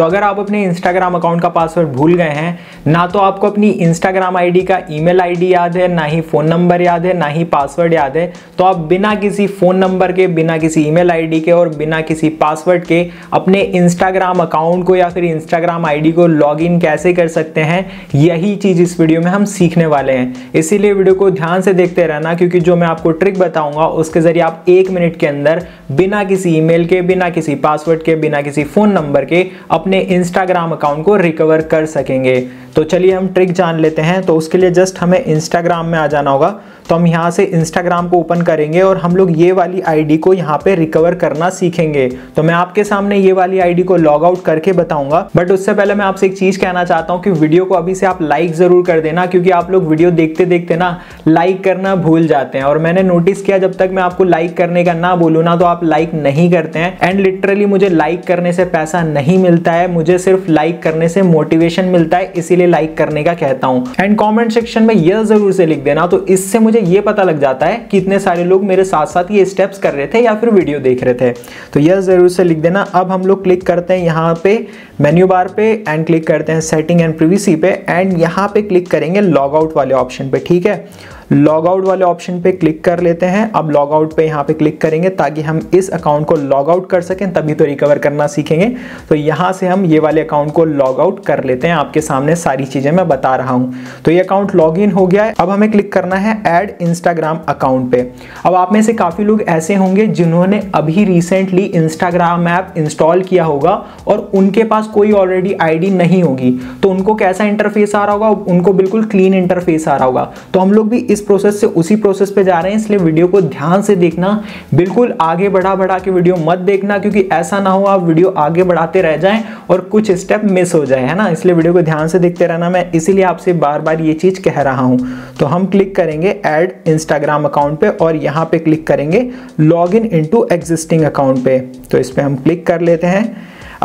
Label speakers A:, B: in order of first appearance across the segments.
A: तो अगर आप अपने इंस्टाग्राम अकाउंट का पासवर्ड भूल गए हैं, ना तो आपको अपनी इंस्टाग्राम आईडी का ईमेल आईडी याद है, ना ही फ़ोन नंबर याद है, ना ही पासवर्ड याद है। तो आप बिना किसी फ़ोन नंबर के, बिना किसी ईमेल आईडी के और बिना किसी पासवर्ड के अपने इंस्टाग्राम अकाउंट को या फिर इंस्टाग्राम आईडी को लॉगिन कैसे कर सकते हैं, यही चीज़ इस वीडियो में हम सीखने वाले हैं। इसीलिए वीडियो को ध्यान से देखते रहना, क्योंकि जो मैं आपको ट्रिक बताऊँगा, उसके ज़रिए आप एक मिनट के अंदर बिना किसी ईमेल के, बिना किसी पासवर्ड के, बिना किसी फ़ोन नंबर के अपने इंस्टाग्राम अकाउंट को रिकवर कर सकेंगे। तो चलिए हम ट्रिक जान लेते हैं। तो उसके लिए जस्ट हमें इंस्टाग्राम में आ जाना होगा। तो हम यहाँ से इंस्टाग्राम को ओपन करेंगे और हम लोग ये वाली आईडी को यहाँ पे रिकवर करना सीखेंगे। तो मैं आपके सामने ये वाली आईडी को लॉग आउट करके बताऊँगा। बट उससे पहले मैं आपसे एक चीज़ कहना चाहता हूँ कि वीडियो को अभी से आप लाइक ज़रूर कर देना, क्योंकि आप लोग वीडियो देखते देखते ना लाइक करना भूल जाते हैं। और मैंने नोटिस किया, जब तक मैं आपको लाइक करने का ना बोलू ना तो आप लाइक नहीं करते हैं। एंड लिटरली मुझे लाइक करने से पैसा नहीं मिलता है। मुझे सिर्फ़ लाइक करने से मोटिवेशन मिलता है, इसीलिए लाइक करने का कहता हूँ। एंड कॉमेंट सेक्शन में यह ज़रूर से लिख देना तो इससे मुझे ये पता लग जाता है कि इतने सारे लोग मेरे साथ साथ ये स्टेप्स कर रहे थे या फिर वीडियो देख रहे थे। तो यह ज़रूर से लिख देना। अब हम लोग क्लिक करते हैं यहाँ पे मेन्यू बार पे एंड क्लिक करते हैं सेटिंग एंड प्रीवीसी पे। एंड यहाँ पे क्लिक करेंगे लॉग आउट वाले ऑप्शन पे, ठीक है? लॉग आउट वाले ऑप्शन पे क्लिक कर लेते हैं। अब लॉग आउट पे यहाँ पे क्लिक करेंगे ताकि हम इस अकाउंट को लॉग आउट कर सकें, तभी तो रिकवर करना सीखेंगे। तो यहाँ से हम ये वाले अकाउंट को लॉग आउट कर लेते हैं। आपके सामने सारी चीज़ें मैं बता रहा हूँ। तो ये अकाउंट लॉग इन हो गया है। अब हमें क्लिक करना है एड इंस्टाग्राम अकाउंट पे। अब आप में से काफ़ी लोग ऐसे होंगे जिन्होंने अभी रिसेंटली इंस्टाग्राम ऐप इंस्टॉल किया होगा और उनके पास कोई ऑलरेडी आईडी नहीं होगी। तो उनको कैसा इंटरफेस आ रहा होगा? उनको बिल्कुल क्लीन इंटरफेस आ रहा होगा। तो हम लोग भी इस प्रोसेस से उसी प्रोसेस पे जा रहे हैं, इसलिए वीडियो को ध्यान से देखना। बिल्कुल आगे बढ़ा बढ़ा के वीडियो मत देखना, क्योंकि ऐसा ना हो आप वीडियो आगे बढ़ाते रह जाएँ और कुछ स्टेप मिस हो जाए, है ना? इसलिए वीडियो को ध्यान से देखते रहना। मैं इसीलिए आपसे बार बार ये चीज़ कह रहा हूँ। तो हम क्लिक करेंगे एड इंस्टाग्राम अकाउंट पे और यहाँ पे क्लिक करेंगे log in into existing account पे। तो इस पर हम क्लिक कर लेते हैं।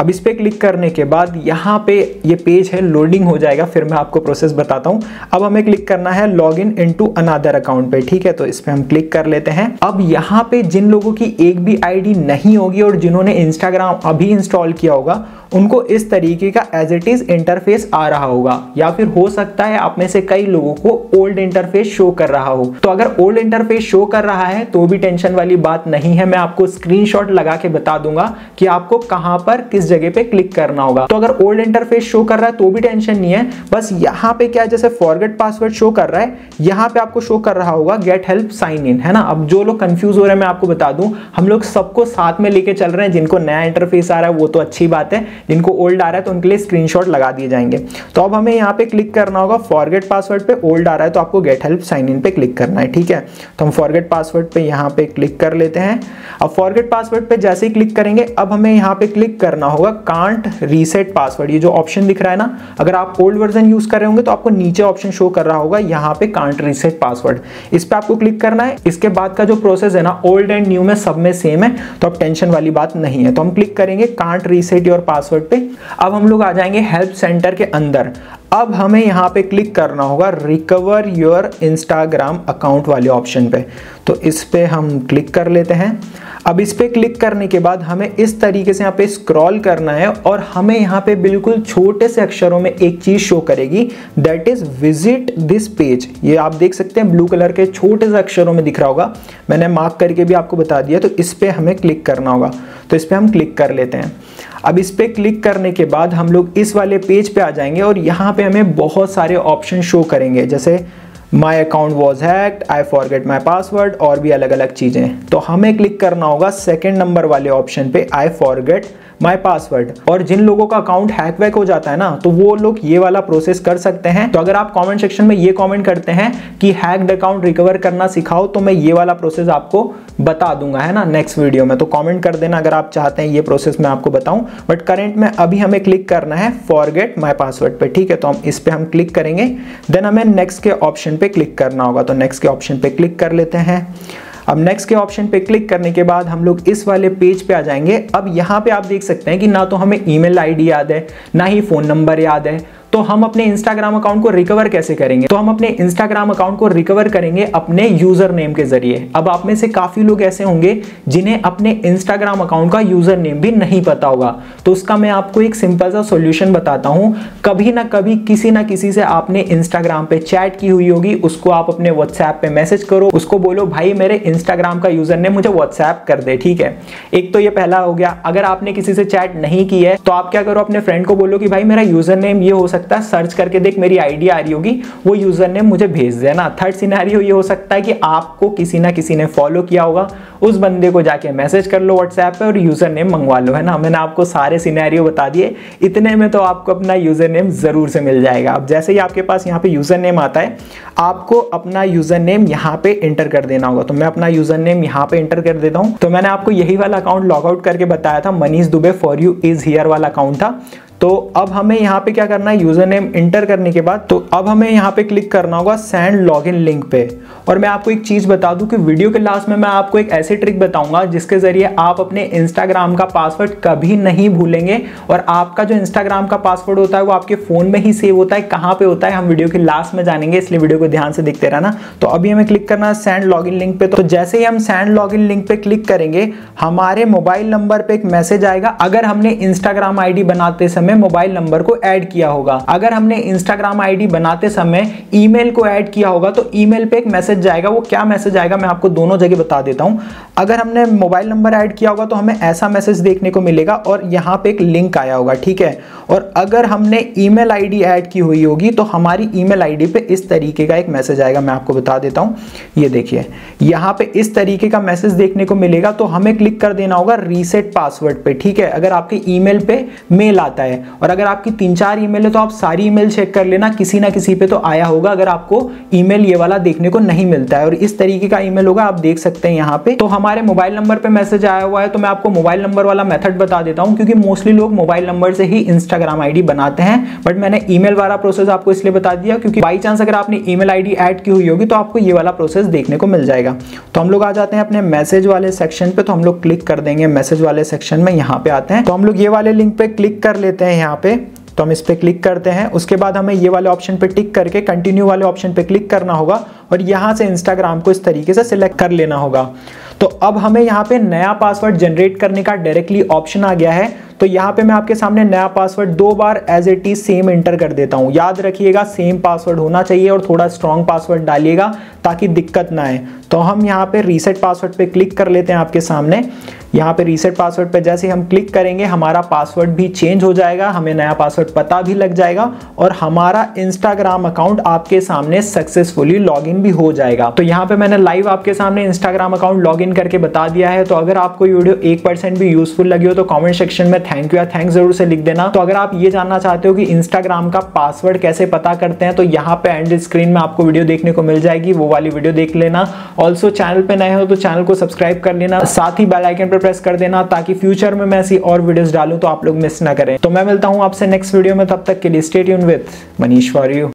A: अब इस पर क्लिक करने के बाद यहाँ पे ये पेज है लोडिंग हो जाएगा, फिर मैं आपको प्रोसेस बताता हूँ। अब हमें क्लिक करना है log in into another account पे, ठीक है? तो इस पर हम क्लिक कर लेते हैं। अब यहाँ पे जिन लोगों की एक भी आईडी नहीं होगी और जिन्होंने इंस्टाग्राम अभी इंस्टॉल किया होगा, उनको इस तरीके का एज इट इज़ इंटरफेस आ रहा होगा। या फिर हो सकता है आप में से कई लोगों को ओल्ड इंटरफेस शो कर रहा हो। तो अगर ओल्ड इंटरफेस शो कर रहा है तो भी टेंशन वाली बात नहीं है। मैं आपको स्क्रीनशॉट लगा के बता दूँगा कि आपको कहाँ पर, किस जगह पे क्लिक करना होगा। तो अगर ओल्ड इंटरफेस शो कर रहा है तो भी टेंशन नहीं है। बस यहाँ पे क्या जैसे फॉरगेट पासवर्ड शो कर रहा है, यहाँ पे आपको शो कर रहा होगा गेट हेल्प साइन इन है ना? अब जो लोग कंफ्यूज हो रहे हैं, मैं आपको बता दूँ, हम लोग सबको साथ में लेके चल रहे हैं। जिनको नया इंटरफेस आ रहा है, वो तो अच्छी बात है। जिनको ओल्ड आ रहा है तो उनके लिए स्क्रीनशॉट लगा दिए जाएँगे। तो अब हमें यहाँ पे क्लिक करना होगा फॉरगेट पासवर्ड पे ओल्ड आ रहा है तो आपको गेट हेल्प साइन इन पे क्लिक करना है, ठीक है? तो हम फॉरगेट पासवर्ड पे यहाँ पे क्लिक कर लेते हैं। अब फॉरगेट पासवर्ड पे जैसे ही क्लिक करेंगे, अब हमें यहाँ पे क्लिक करना होगा कांट रीसेट पासवर्ड ये जो ऑप्शन दिख रहा है ना, अगर आप ओल्ड वर्जन यूज़ कर रहे होंगे तो आपको नीचे ऑप्शन शो कर रहा होगा, यहाँ पे कांट रीसेट पासवर्ड इस पे आपको क्लिक करना है, इसके बाद का जो प्रोसेस है ना ओल्ड एंड न्यू में सब में सेम है तो अब टेंशन वाली बात नहीं है। तो हम क्लिक करेंगे कांट रीसेट योर पासवर्ड पे। अब हम लोग आ जाएँगे हेल्प सेंटर के अंदर। अब हमें यहाँ पे क्लिक करना होगा रिकवर योर इंस्टाग्राम अकाउंट वाले ऑप्शन पे। तो इस पे हम क्लिक कर लेते हैं। अब इस पर क्लिक करने के बाद हमें इस तरीके से यहाँ पे स्क्रॉल करना है और हमें यहाँ पे बिल्कुल छोटे से अक्षरों में एक चीज़ शो करेगी that is visit this page ये आप देख सकते हैं ब्लू कलर के छोटे से अक्षरों में दिख रहा होगा। मैंने मार्क करके भी आपको बता दिया तो इस पे हमें क्लिक करना होगा। तो इस पर हम क्लिक कर लेते हैं। अब इस पर क्लिक करने के बाद हम लोग इस वाले पेज पे आ जाएँगे और यहाँ पे हमें बहुत सारे ऑप्शन शो करेंगे, जैसे my account was hacked I forget my password और भी अलग अलग चीज़ें। तो हमें क्लिक करना होगा सेकेंड नंबर वाले ऑप्शन पे आई फॉरगेट माई पासवर्ड और जिन लोगों का अकाउंट हैक वैक हो जाता है ना तो वो लोग ये वाला प्रोसेस कर सकते हैं। तो अगर आप कमेंट सेक्शन में ये कमेंट करते हैं कि हैक्ड अकाउंट रिकवर करना सिखाओ तो मैं ये वाला प्रोसेस आपको बता दूँगा, है ना नेक्स्ट वीडियो में। तो कमेंट कर देना अगर आप चाहते हैं ये प्रोसेस मैं आपको बताऊँ। बट करेंट में अभी हमें क्लिक करना है फॉरगेट माई पासवर्ड पे, ठीक है? तो हम इस पर हम क्लिक करेंगे। देन हमें नेक्स्ट के ऑप्शन पे क्लिक करना होगा तो नेक्स्ट के ऑप्शन पे क्लिक कर लेते हैं। अब नेक्स्ट के ऑप्शन पे क्लिक करने के बाद हम लोग इस वाले पेज पे आ जाएँगे। अब यहाँ पे आप देख सकते हैं कि ना तो हमें ईमेल आईडी याद है, ना ही फ़ोन नंबर याद है तो हम अपने इंस्टाग्राम अकाउंट को रिकवर कैसे करेंगे? तो हम अपने इंस्टाग्राम अकाउंट को रिकवर करेंगे अपने यूज़र नेम के ज़रिए। अब आप में से काफ़ी लोग ऐसे होंगे जिन्हें अपने इंस्टाग्राम अकाउंट का यूज़र नेम भी नहीं पता होगा। तो उसका मैं आपको एक सिंपल सा सोल्यूशन बताता हूँ। कभी ना कभी, किसी ना किसी से आपने इंस्टाग्राम पे चैट की हुई होगी। उसको आप अपने व्हाट्सएप पे मैसेज करो। उसको बोलो, भाई, मेरे इंस्टाग्राम का यूज़र नेम मुझे व्हाट्सएप कर दे। ठीक है? एक तो ये पहला हो गया। अगर आपने किसी से चैट नहीं की है तो आप क्या करो? अपने फ्रेंड को बोलो कि, भाई, मेरा यूज़र नेम ये हो सकता है? सर्च करके देख, मेरी आईडी आ रही होगी। वो यूज़र नेम मुझे भेज देना थर्ड सिनेरियो ये हो सकता है कि आपको किसी ना किसी ने फॉलो किया होगा। उस बंदे को जाके मैसेज कर लो व्हाट्सएप पे और यूज़र नेम मंगवा लो, है ना? मैंने आपको सारे सिनेरियो बता दिए। इतने में तो आपको अपना यूज़र नेम ज़रूर से मिल जाएगा। अब जैसे ही आपके पास यहाँ पे यूज़र नेम आता है, आपको अपना यूज़र नेम यहाँ पे एंटर कर देना होगा। तो मैं अपना यूज़र नेम यहाँ पे एंटर कर देता हूँ। तो मैंने आपको यही वाला अकाउंट लॉग आउट करके बताया था। Manish Dubey for you is here वाला अकाउंट था। तो अब हमें यहाँ पे क्या करना है? यूज़र नेम इंटर करने के बाद तो अब हमें यहाँ पे क्लिक करना होगा सेंड लॉगिन लिंक पे। और मैं आपको एक चीज़ बता दूँ कि वीडियो के लास्ट में मैं आपको एक ऐसी ट्रिक बताऊँगा जिसके ज़रिए आप अपने इंस्टाग्राम का पासवर्ड कभी नहीं भूलेंगे। और आपका जो इंस्टाग्राम का पासवर्ड होता है, वो आपके फ़ोन में ही सेव होता है, कहाँ पे होता है, हम वीडियो के लास्ट में जानेंगे, इसलिए वीडियो को ध्यान से देखते रहना। तो अभी हमें क्लिक करना है सेंड लॉग लिंक पे। तो जैसे ही हम सेंड लॉग लिंक पे क्लिक करेंगे, हमारे मोबाइल नंबर पर एक मैसेज आएगा। अगर हमने इंस्टाग्राम आईडी बनाते समय मोबाइल नंबर को ऐड किया होगा। अगर हमने इंस्टाग्राम आईडी बनाते समय ईमेल को ऐड किया होगा तो ईमेल पे एक मैसेज जाएगा। वो क्या मैसेज आएगा, मैं आपको दोनों जगह बता देता हूँ। अगर हमने मोबाइल नंबर ऐड किया होगा तो हमें ऐसा मैसेज देखने को मिलेगा और यहाँ पे एक लिंक आया होगा, ठीक है? और अगर हमने ईमेल आईडी ऐड की हुई होगी तो हमारी ईमेल आईडी पे इस तरीके का एक मैसेज आएगा। मैं आपको बता देता हूँ। ये देखिए, यहाँ पे इस तरीके का मैसेज देखने को मिलेगा तो हमें क्लिक कर देना होगा रीसेट पासवर्ड पे, ठीक है? अगर आपके ईमेल पे मेल आता है और अगर आपकी तीन चार ईमेल है तो आप सारी ईमेल चेक कर लेना, किसी ना किसी पे तो आया होगा अगर आपको ईमेल ये वाला देखने को नहीं मिलता है। और इस तरीके का ईमेल होगा, आप देख सकते हैं यहाँ पे। तो हमारे मोबाइल नंबर पे मैसेज आया हुआ है तो मैं आपको मोबाइल नंबर वाला मेथड बता देता हूँ, क्योंकि मोस्टली लोग मोबाइल नंबर से ही इंस्टाग्राम आईडी बनाते हैं। बट मैंने ईमेल वाला प्रोसेस आपको इसलिए बता दिया, क्योंकि बाई चांस अगर आपने ईमेल आईडी ऐड की हुई होगी तो आपको ये वाला प्रोसेस देखने को मिल जाएगा। तो हम लोग आ जाते हैं अपने मैसेज वाले सेक्शन पे तो हम लोग क्लिक कर देंगे मैसेज वाले सेक्शन में, यहाँ पे आते हैं। तो हम लोग ये वाले लिंक पे क्लिक कर लेते हैं। यहाँ पे तो हम इस पर क्लिक करते हैं। उसके बाद हमें ये वाले ऑप्शन पे टिक करके कंटिन्यू वाले ऑप्शन पे क्लिक करना होगा और यहाँ से इंस्टाग्राम को इस तरीके से सिलेक्ट कर लेना होगा। तो अब हमें यहाँ पे नया पासवर्ड जनरेट करने का डायरेक्टली ऑप्शन आ गया है। तो यहाँ पे मैं आपके सामने नया पासवर्ड दो बार as it is same enter कर देता हूँ। याद रखिएगा सेम पासवर्ड होना चाहिए और थोड़ा स्ट्रॉन्ग पासवर्ड डालिएगा ताकि दिक्कत ना आए। तो हम यहाँ पे रीसेट पासवर्ड पे क्लिक कर लेते हैं आपके सामने। यहाँ पे रीसेट पासवर्ड पे जैसे हम क्लिक करेंगे, हमारा पासवर्ड भी चेंज हो जाएगा, हमें नया पासवर्ड पता भी लग जाएगा और हमारा इंस्टाग्राम अकाउंट आपके सामने सक्सेसफुली लॉगिन भी हो जाएगा। तो यहाँ पे मैंने लाइव आपके सामने इंस्टाग्राम अकाउंट लॉगिन करके बता दिया है। तो अगर आपको वीडियो एक परसेंट भी यूजफुल लगी हो तो कॉमेंट सेक्शन में थैंक यू या थैंक्स ज़रूर से लिख देना। तो अगर आप ये जानना चाहते हो कि इंस्टाग्राम का पासवर्ड कैसे पता करते हैं तो यहाँ पे एंड स्क्रीन में आपको वीडियो देखने को मिल जाएगी। वो वाली वीडियो देख लेना। ऑल्सो चैनल पे नए हो तो चैनल को सब्सक्राइब कर लेना। साथ ही बेल आइकन पर प्रेस कर देना ताकि फ्यूचर में मैं ऐसी और वीडियोस डालूं तो आप लोग मिस ना करें। तो मैं मिलता हूँ आपसे नेक्स्ट वीडियो में, तब तक के लिए स्टेट यून विथ मनीष फॉर यू